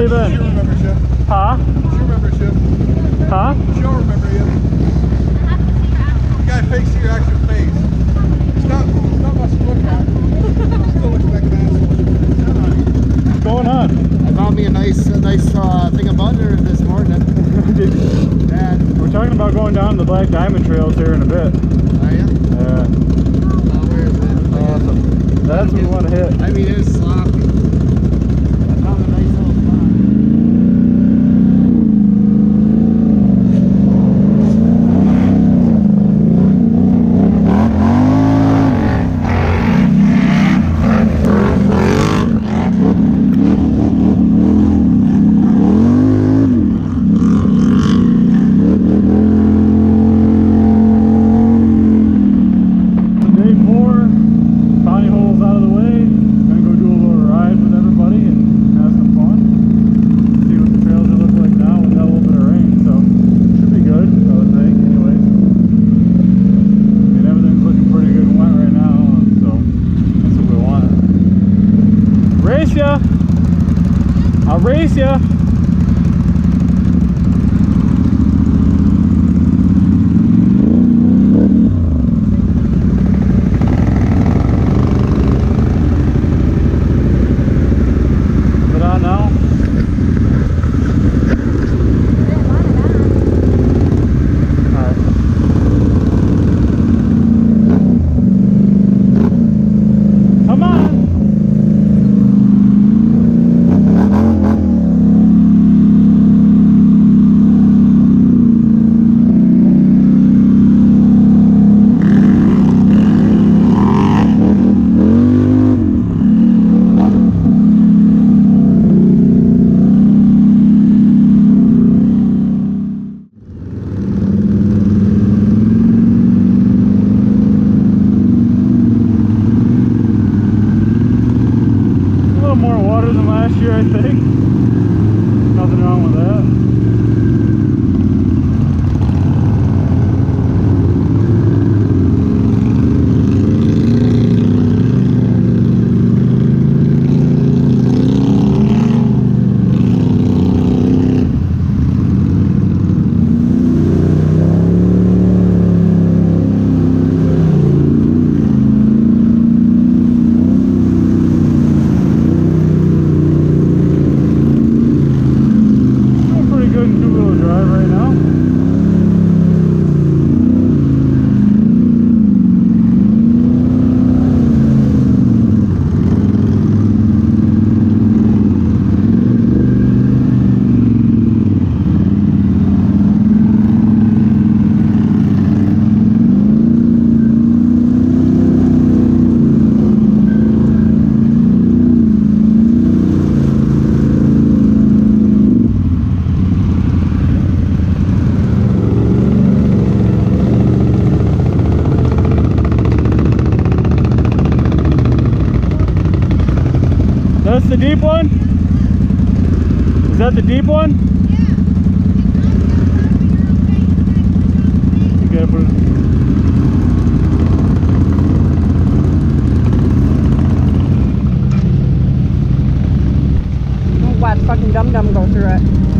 You been? She remembers you. Huh? She remembers you. Huh? She'll remember you. You gotta face your actual face. It's not, it's not much to look at. Still looks like an. What's going on? I found me a nice, a nice uh, thing of butter this morning. We're talking about going down the Black Diamond Trails here in a bit. are you? Yeah. Oh, where is it? Awesome. That's what we want to hit. I mean, it was sloppy. Alicia. Deep one? Is that the deep one? You gotta put it. Watch fucking dum dum go through it.